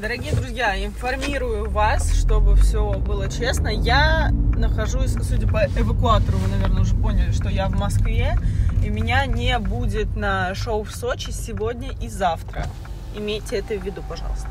Дорогие друзья, информирую вас, чтобы все было честно. Я нахожусь, судя по эвакуатору, вы, наверное, уже поняли, что я в Москве, и меня не будет на шоу в Сочи сегодня и завтра. Имейте это в виду, пожалуйста.